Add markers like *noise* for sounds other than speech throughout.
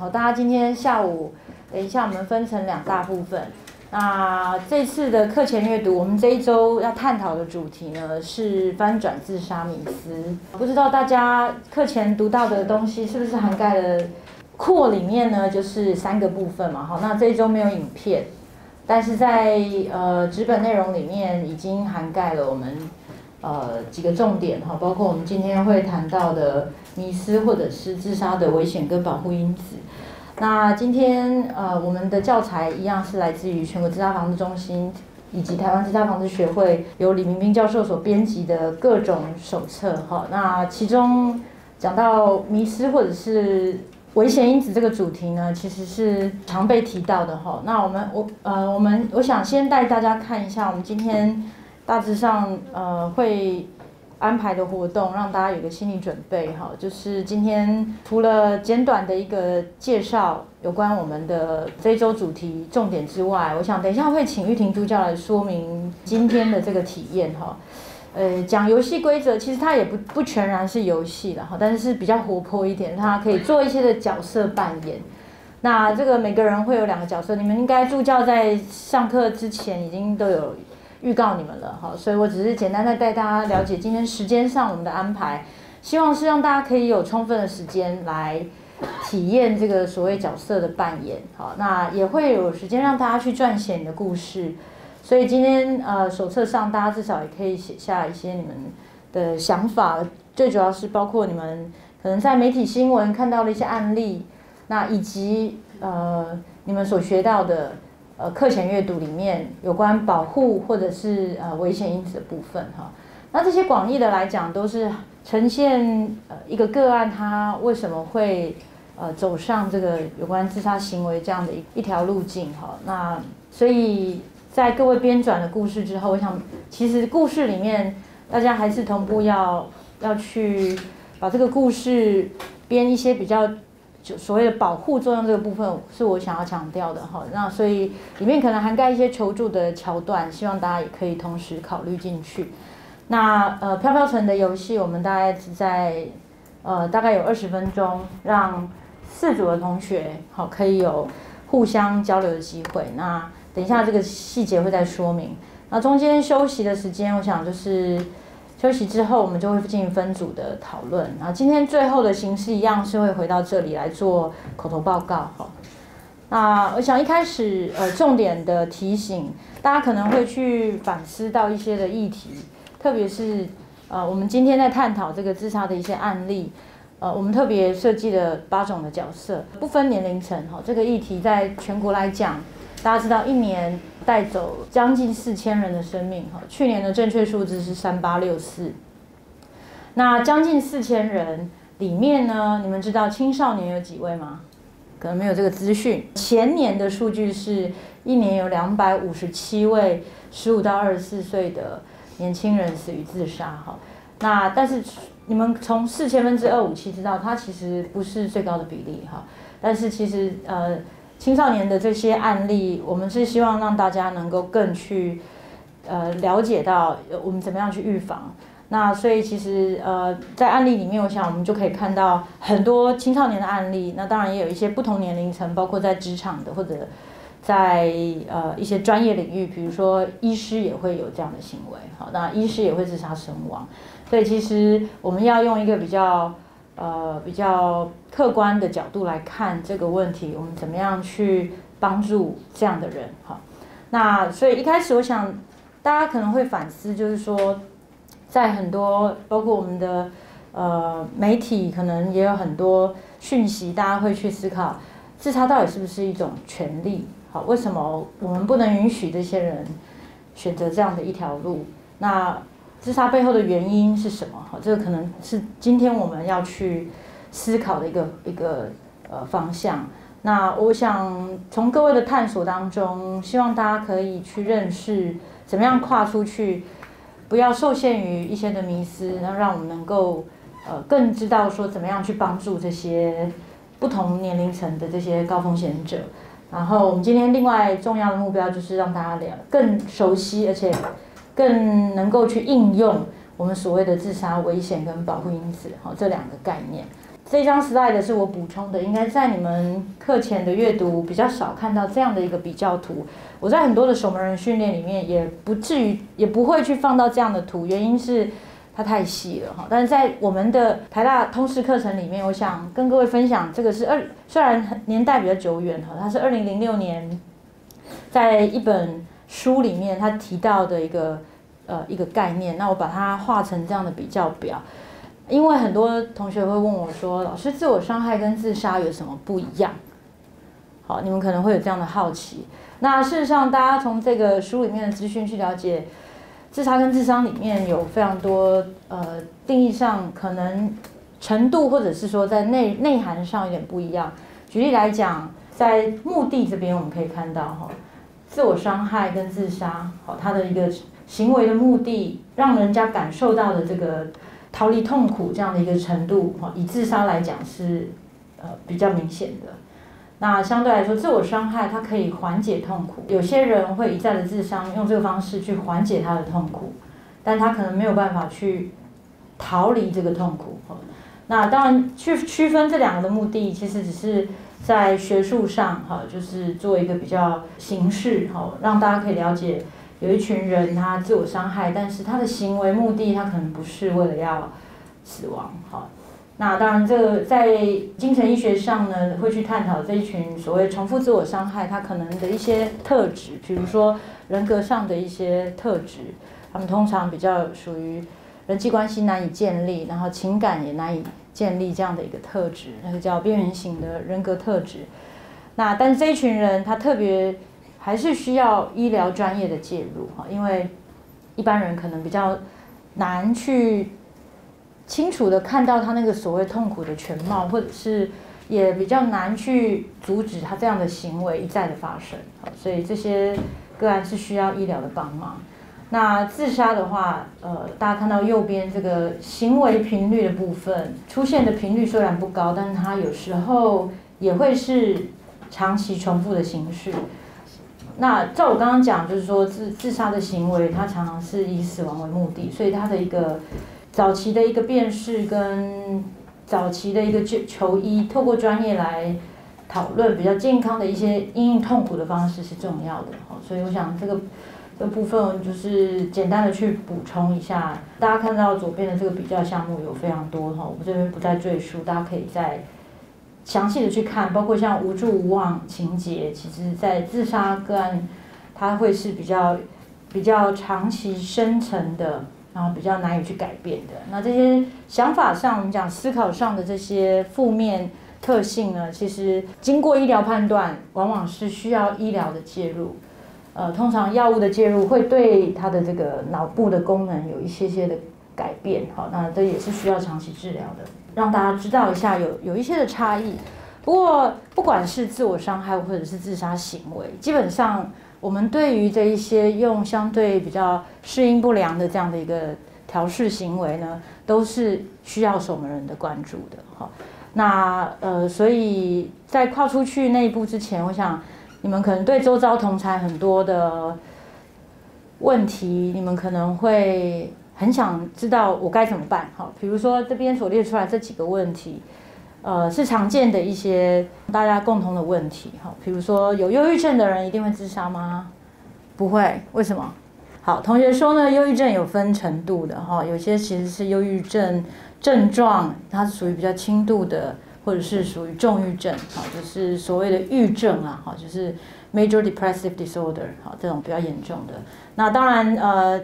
好，大家今天下午等一下，我们分成两大部分。那这次的课前阅读，我们这一周要探讨的主题呢是翻转自杀迷思。不知道大家课前读到的东西是不是涵盖了课里面呢？就是三个部分嘛。好，那这一周没有影片，但是在呃纸本内容里面已经涵盖了我们呃几个重点哈，包括我们今天会谈到的迷失或者是自杀的危险跟保护因子。那今天呃，我们的教材一样是来自于全国自杀防治中心以及台湾自杀防治学会由李明斌教授所编辑的各种手册哈。那其中讲到迷失或者是危险因子这个主题呢，其实是常被提到的哈。那我们我呃我们我想先带大家看一下，我们今天大致上呃会。安排的活动，让大家有个心理准备哈。就是今天除了简短的一个介绍有关我们的这周主题重点之外，我想等一下会请玉婷助教来说明今天的这个体验哈。呃，讲游戏规则，其实它也不不全然是游戏了哈，但是是比较活泼一点，它可以做一些的角色扮演。那这个每个人会有两个角色，你们应该助教在上课之前已经都有。预告你们了哈，所以我只是简单的带大家了解今天时间上我们的安排，希望是让大家可以有充分的时间来体验这个所谓角色的扮演，好，那也会有时间让大家去撰写你的故事，所以今天呃手册上大家至少也可以写下一些你们的想法，最主要是包括你们可能在媒体新闻看到的一些案例，那以及呃你们所学到的。呃，课前阅读里面有关保护或者是呃危险因子的部分哈，那这些广义的来讲都是呈现呃一个个案他为什么会呃走上这个有关自杀行为这样的一一条路径哈，那所以在各位编转的故事之后，我想其实故事里面大家还是同步要要去把这个故事编一些比较。就所谓的保护作用这个部分是我想要强调的哈，那所以里面可能涵盖一些求助的桥段，希望大家也可以同时考虑进去。那呃飘飘城的游戏，我们大概只在呃大概有二十分钟，让四组的同学好可以有互相交流的机会。那等一下这个细节会再说明。那中间休息的时间，我想就是。休息之后，我们就会进行分组的讨论。然后今天最后的形式一样是会回到这里来做口头报告。哈，那我想一开始呃重点的提醒，大家可能会去反思到一些的议题，特别是呃我们今天在探讨这个自杀的一些案例。呃，我们特别设计了八种的角色，不分年龄层。哈，这个议题在全国来讲。大家知道，一年带走将近四千人的生命，哈，去年的正确数字是三八六四。那将近四千人里面呢，你们知道青少年有几位吗？可能没有这个资讯。前年的数据是一年有两百五十七位十五到二十四岁的年轻人死于自杀，哈。那但是你们从四千分之二五七知道，它其实不是最高的比例，哈。但是其实呃。青少年的这些案例，我们是希望让大家能够更去呃了解到我们怎么样去预防。那所以其实呃在案例里面，我想我们就可以看到很多青少年的案例。那当然也有一些不同年龄层，包括在职场的或者在呃一些专业领域，比如说医师也会有这样的行为。好，那医师也会自杀身亡。所以其实我们要用一个比较。呃，比较客观的角度来看这个问题，我们怎么样去帮助这样的人？哈，那所以一开始我想大家可能会反思，就是说，在很多包括我们的呃媒体，可能也有很多讯息，大家会去思考自杀到底是不是一种权利？好，为什么我们不能允许这些人选择这样的一条路？那自杀背后的原因是什么？哈，这个可能是今天我们要去思考的一个一个呃方向。那我想从各位的探索当中，希望大家可以去认识怎么样跨出去，不要受限于一些的迷思，然后让我们能够呃更知道说怎么样去帮助这些不同年龄层的这些高风险者。然后我们今天另外重要的目标就是让大家了更熟悉，而且。更能够去应用我们所谓的自杀危险跟保护因子，好这两个概念。这张 slide 是我补充的，应该在你们课前的阅读比较少看到这样的一个比较图。我在很多的守门人训练里面也不至于也不会去放到这样的图，原因是它太细了哈。但是在我们的台大通识课程里面，我想跟各位分享，这个是二虽然年代比较久远哈，它是二零零六年在一本书里面他提到的一个呃一个概念，那我把它画成这样的比较表。因为很多同学会问我说：“老师，自我伤害跟自杀有什么不一样？”好，你们可能会有这样的好奇。那事实上，大家从这个书里面的资讯去了解，自杀跟自伤里面有非常多呃定义上可能程度，或者是说在内内涵上有点不一样。举例来讲，在目的这边我们可以看到哈，自我伤害跟自杀，好，他的一个行为的目的，让人家感受到的这个。逃离痛苦这样的一个程度，哈，以自杀来讲是，呃，比较明显的。那相对来说，自我伤害它可以缓解痛苦，有些人会一再的自伤，用这个方式去缓解他的痛苦，但他可能没有办法去逃离这个痛苦。那当然，去区分这两个的目的，其实只是在学术上，哈，就是做一个比较形式，哈，让大家可以了解。有一群人，他自我伤害，但是他的行为目的，他可能不是为了要死亡。好，那当然，这个在精神医学上呢，会去探讨这一群所谓重复自我伤害，他可能的一些特质，比如说人格上的一些特质，他们通常比较属于人际关系难以建立，然后情感也难以建立这样的一个特质，那个叫边缘型的人格特质。那但是这一群人，他特别。还是需要医疗专业的介入哈，因为一般人可能比较难去清楚的看到他那个所谓痛苦的全貌，或者是也比较难去阻止他这样的行为一再的发生，所以这些个案是需要医疗的帮忙。那自杀的话，呃，大家看到右边这个行为频率的部分出现的频率虽然不高，但是它有时候也会是长期重复的形式。那照我刚刚讲，就是说自自杀的行为，它常常是以死亡为目的，所以它的一个早期的一个辨识跟早期的一个求求医，透过专业来讨论比较健康的一些应应痛苦的方式是重要的。所以我想这个这部分就是简单的去补充一下。大家看到左边的这个比较项目有非常多哈，我这边不再赘述，大家可以再。详细的去看，包括像无助无望情节，其实在自杀个案，它会是比较比较长期深层的，然后比较难以去改变的。那这些想法上，我们讲思考上的这些负面特性呢，其实经过医疗判断，往往是需要医疗的介入。呃，通常药物的介入会对他的这个脑部的功能有一些些的改变。好，那这也是需要长期治疗的。让大家知道一下有有一些的差异，不过不管是自我伤害或者是自杀行为，基本上我们对于这一些用相对比较适应不良的这样的一个调试行为呢，都是需要守门人的关注的。哈，那呃，所以在跨出去那一步之前，我想你们可能对周遭同才很多的问题，你们可能会。很想知道我该怎么办，哈，比如说这边所列出来这几个问题，呃，是常见的一些大家共同的问题，哈，比如说有忧郁症的人一定会自杀吗？不会，为什么？好，同学说呢，忧郁症有分程度的，哈，有些其实是忧郁症症状，它是属于比较轻度的，或者是属于重郁症，哈，就是所谓的郁症啊，哈，就是 major depressive disorder，好，这种比较严重的。那当然，呃。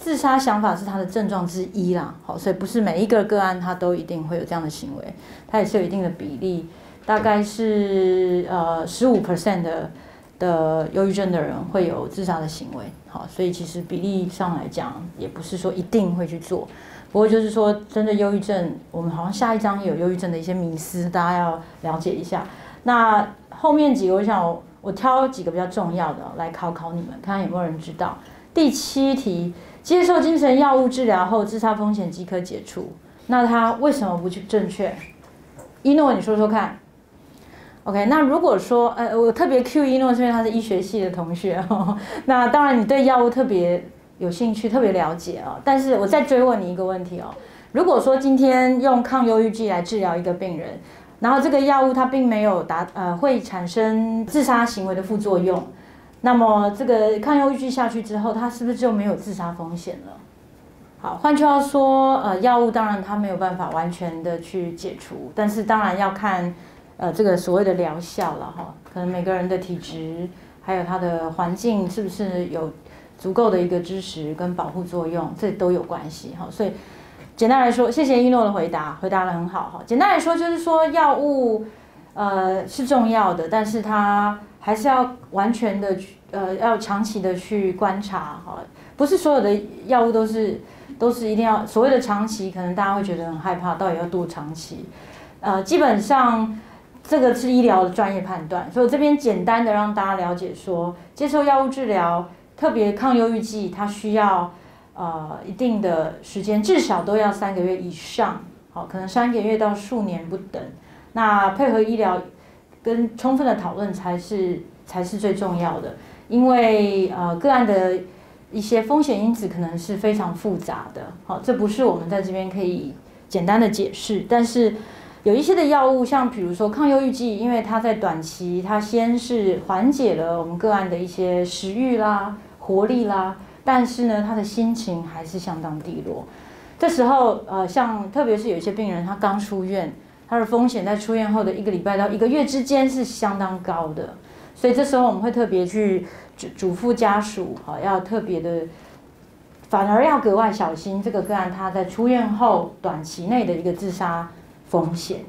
自杀想法是他的症状之一啦，好，所以不是每一个个案他都一定会有这样的行为，他也是有一定的比例，大概是呃十五 percent 的的忧郁症的人会有自杀的行为，好，所以其实比例上来讲也不是说一定会去做，不过就是说针对忧郁症，我们好像下一章有忧郁症的一些迷思，大家要了解一下。那后面几个我想我挑几个比较重要的来考考你们，看看有没有人知道。第七题。接受精神药物治疗后，自杀风险即可解除。那他为什么不去正确？一诺，你说说看。OK，那如果说，呃，我特别 Q 一诺，是因为他是医学系的同学 *laughs* 那当然，你对药物特别有兴趣，特别了解啊。但是我再追问你一个问题哦：如果说今天用抗忧郁剂来治疗一个病人，然后这个药物它并没有达呃会产生自杀行为的副作用，那么这个抗忧郁剂下去之后，它是不是就没有自杀风险了？好，换句话说，呃，药物当然它没有办法完全的去解除，但是当然要看，呃，这个所谓的疗效了哈，可能每个人的体质，还有他的环境是不是有足够的一个支持跟保护作用，这都有关系哈。所以简单来说，谢谢一诺的回答，回答的很好哈。简单来说就是说，药物呃是重要的，但是它还是要完全的去呃要长期的去观察哈，不是所有的药物都是。都是一定要所谓的长期，可能大家会觉得很害怕，到底要多长期？呃，基本上这个是医疗的专业判断，所以这边简单的让大家了解说，接受药物治疗，特别抗忧郁剂，它需要呃一定的时间，至少都要三个月以上，好，可能三个月到数年不等。那配合医疗跟充分的讨论才是才是最重要的，因为呃个案的。一些风险因子可能是非常复杂的，好，这不是我们在这边可以简单的解释。但是有一些的药物，像比如说抗忧郁剂，因为它在短期，它先是缓解了我们个案的一些食欲啦、活力啦，但是呢，他的心情还是相当低落。这时候，呃，像特别是有一些病人，他刚出院，他的风险在出院后的一个礼拜到一个月之间是相当高的，所以这时候我们会特别去。嘱嘱咐家属哈，要特别的，反而要格外小心这个个案他在出院后短期内的一个自杀风险，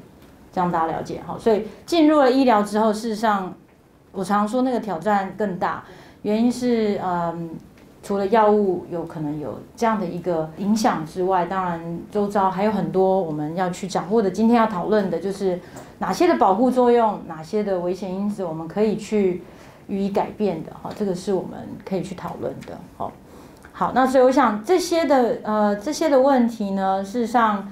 这样大家了解哈。所以进入了医疗之后，事实上我常说那个挑战更大，原因是嗯，除了药物有可能有这样的一个影响之外，当然周遭还有很多我们要去掌握的。今天要讨论的就是哪些的保护作用，哪些的危险因子，我们可以去。予以改变的哈，这个是我们可以去讨论的。好，好，那所以我想这些的呃这些的问题呢，事实上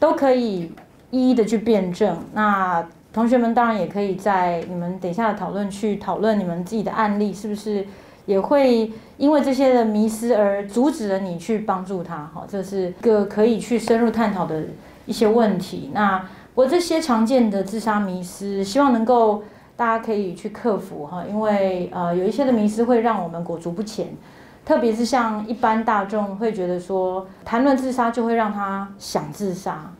都可以一一的去辩证。那同学们当然也可以在你们等一下的讨论去讨论你们自己的案例，是不是也会因为这些的迷失而阻止了你去帮助他？哈，这是一个可以去深入探讨的一些问题。那我这些常见的自杀迷失，希望能够。大家可以去克服哈，因为呃有一些的迷失会让我们裹足不前，特别是像一般大众会觉得说谈论自杀就会让他想自杀，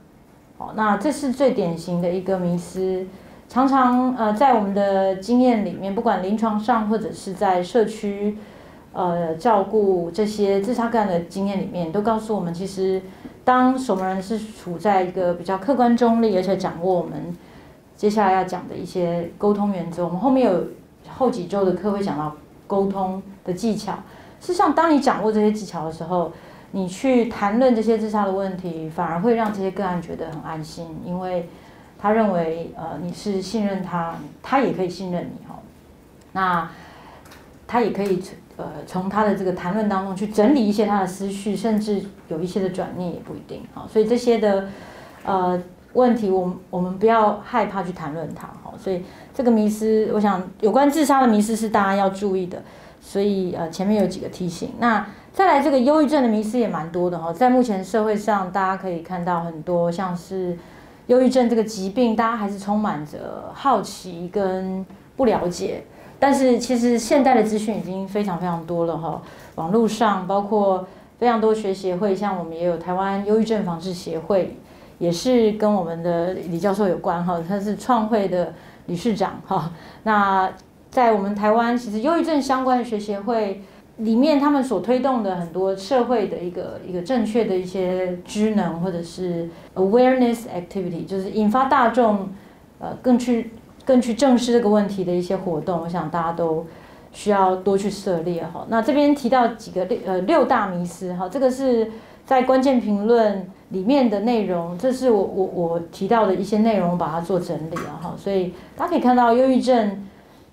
好，那这是最典型的一个迷思。常常呃在我们的经验里面，不管临床上或者是在社区呃照顾这些自杀个案的经验里面，都告诉我们，其实当守门人是处在一个比较客观中立，而且掌握我们。接下来要讲的一些沟通原则，我们后面有后几周的课会讲到沟通的技巧。事实上，当你掌握这些技巧的时候，你去谈论这些自杀的问题，反而会让这些个案觉得很安心，因为他认为呃你是信任他，他也可以信任你哈。那他也可以呃从他的这个谈论当中去整理一些他的思绪，甚至有一些的转念也不一定哈。所以这些的呃。问题，我们我们不要害怕去谈论它，哈，所以这个迷失，我想有关自杀的迷失是大家要注意的，所以呃前面有几个提醒，那再来这个忧郁症的迷思也蛮多的哈，在目前社会上，大家可以看到很多像是忧郁症这个疾病，大家还是充满着好奇跟不了解，但是其实现代的资讯已经非常非常多了哈，网络上包括非常多学协会，像我们也有台湾忧郁症防治协会。也是跟我们的李教授有关哈，他是创会的理事长哈。那在我们台湾，其实忧郁症相关的学协会里面，他们所推动的很多社会的一个一个正确的一些职能或者是 awareness activity，就是引发大众呃更去更去正视这个问题的一些活动，我想大家都需要多去涉猎哈。那这边提到几个六呃六大迷思哈，这个是在关键评论。里面的内容，这是我我我提到的一些内容，把它做整理了哈。所以大家可以看到，忧郁症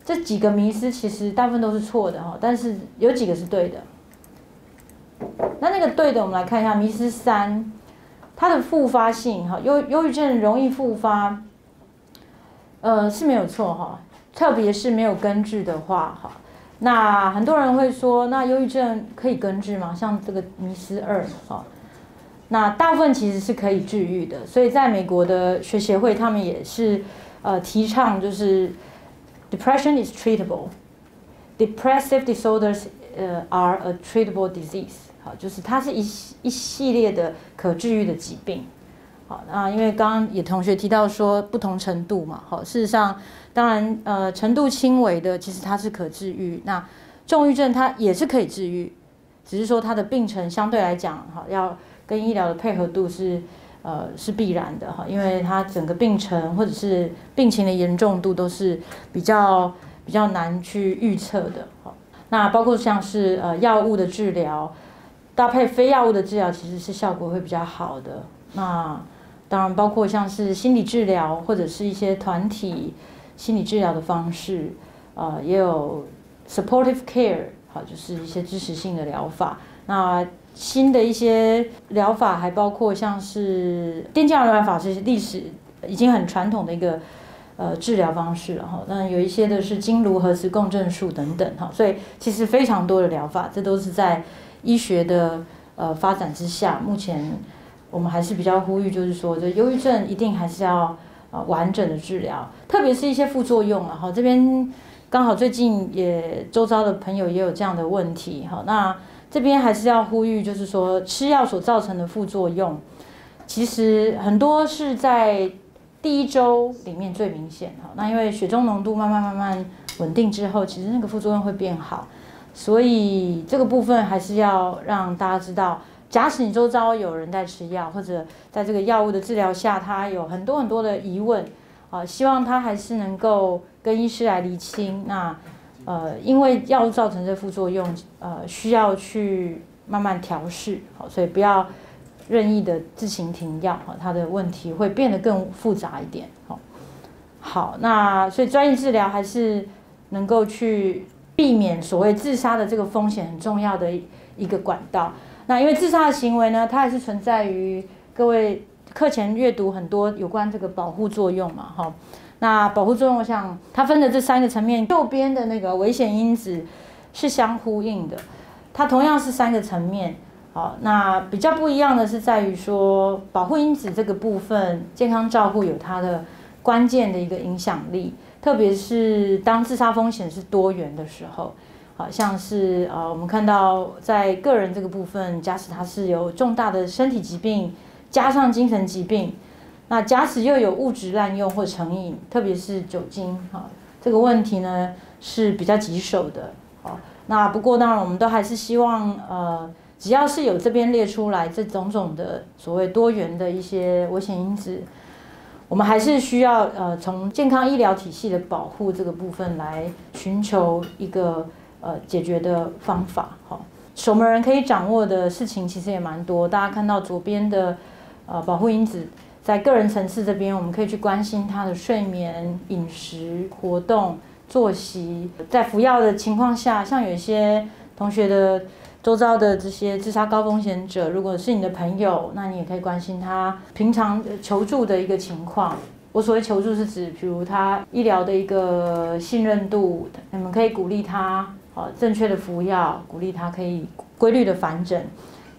这几个迷思其实大部分都是错的哈，但是有几个是对的。那那个对的，我们来看一下迷思三，它的复发性哈，忧忧郁症容易复发，呃是没有错哈，特别是没有根治的话哈。那很多人会说，那忧郁症可以根治吗？像这个迷思二哈。那大部分其实是可以治愈的，所以在美国的学协会，他们也是呃提倡就是 depression is treatable，depressive disorders are a treatable disease，好，就是它是一一系列的可治愈的疾病。好，那因为刚刚也同学提到说不同程度嘛，好，事实上当然呃程度轻微的其实它是可治愈，那重郁症它也是可以治愈，只是说它的病程相对来讲好要。跟医疗的配合度是，呃，是必然的哈，因为它整个病程或者是病情的严重度都是比较比较难去预测的哈。那包括像是呃药物的治疗，搭配非药物的治疗，其实是效果会比较好的。那当然包括像是心理治疗或者是一些团体心理治疗的方式，呃，也有 supportive care，好，就是一些支持性的疗法。那新的一些疗法还包括像是电浆疗法，是历史已经很传统的一个呃治疗方式了哈。那有一些的是经颅核磁共振术等等哈，所以其实非常多的疗法，这都是在医学的呃发展之下。目前我们还是比较呼吁，就是说这忧郁症一定还是要呃完整的治疗，特别是一些副作用啊哈。这边刚好最近也周遭的朋友也有这样的问题哈，那。这边还是要呼吁，就是说吃药所造成的副作用，其实很多是在第一周里面最明显哈。那因为血中浓度慢慢慢慢稳定之后，其实那个副作用会变好，所以这个部分还是要让大家知道。假使你周遭有人在吃药，或者在这个药物的治疗下，他有很多很多的疑问啊，希望他还是能够跟医师来厘清那。呃，因为药物造成这副作用，呃，需要去慢慢调试，好，所以不要任意的自行停药，哈，它的问题会变得更复杂一点，好，好，那所以专业治疗还是能够去避免所谓自杀的这个风险很重要的一个管道。那因为自杀的行为呢，它还是存在于各位课前阅读很多有关这个保护作用嘛，哈。那保护作用，我想它分的这三个层面，右边的那个危险因子是相呼应的，它同样是三个层面。好，那比较不一样的是在于说，保护因子这个部分，健康照护有它的关键的一个影响力，特别是当自杀风险是多元的时候，好像是呃，我们看到在个人这个部分，假使他是有重大的身体疾病，加上精神疾病。那假使又有物质滥用或成瘾，特别是酒精，哈，这个问题呢是比较棘手的，好，那不过当然我们都还是希望，呃，只要是有这边列出来这种种的所谓多元的一些危险因子，我们还是需要呃从健康医疗体系的保护这个部分来寻求一个呃解决的方法，好，守门人可以掌握的事情其实也蛮多，大家看到左边的呃保护因子。在个人层次这边，我们可以去关心他的睡眠、饮食、活动、作息。在服药的情况下，像有些同学的周遭的这些自杀高风险者，如果是你的朋友，那你也可以关心他平常求助的一个情况。我所谓求助是指，比如他医疗的一个信任度，你们可以鼓励他，好正确的服药，鼓励他可以规律的返诊。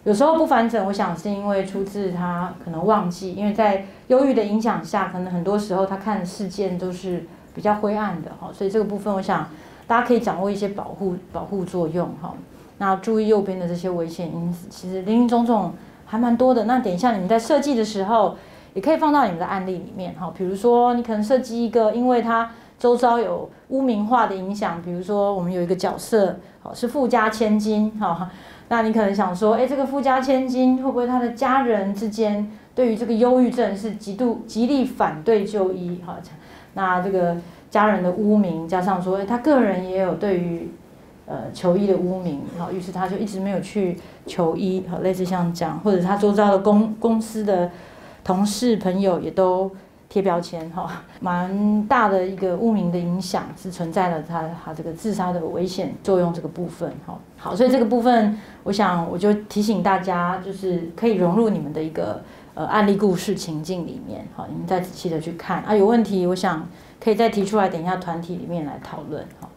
有时候不反诊，我想是因为出自他可能忘记，因为在忧郁的影响下，可能很多时候他看事件都是比较灰暗的哈，所以这个部分我想大家可以掌握一些保护保护作用哈。那注意右边的这些危险因子，其实林林总总还蛮多的。那等一下你们在设计的时候，也可以放到你们的案例里面哈。比如说你可能设计一个，因为他周遭有污名化的影响，比如说我们有一个角色，好是富家千金哈。那你可能想说，哎，这个富家千金会不会他的家人之间对于这个忧郁症是极度极力反对就医？哈，那这个家人的污名加上说，他个人也有对于呃求医的污名，好，于是他就一直没有去求医，好，类似像这样，或者他周遭的公公司的同事朋友也都。贴标签哈，*laughs* 蛮大的一个污名的影响是存在了，他他这个自杀的危险作用这个部分哈。好，所以这个部分，我想我就提醒大家，就是可以融入你们的一个呃案例故事情境里面，好，你们再仔细的去看啊，有问题，我想可以再提出来，等一下团体里面来讨论哈。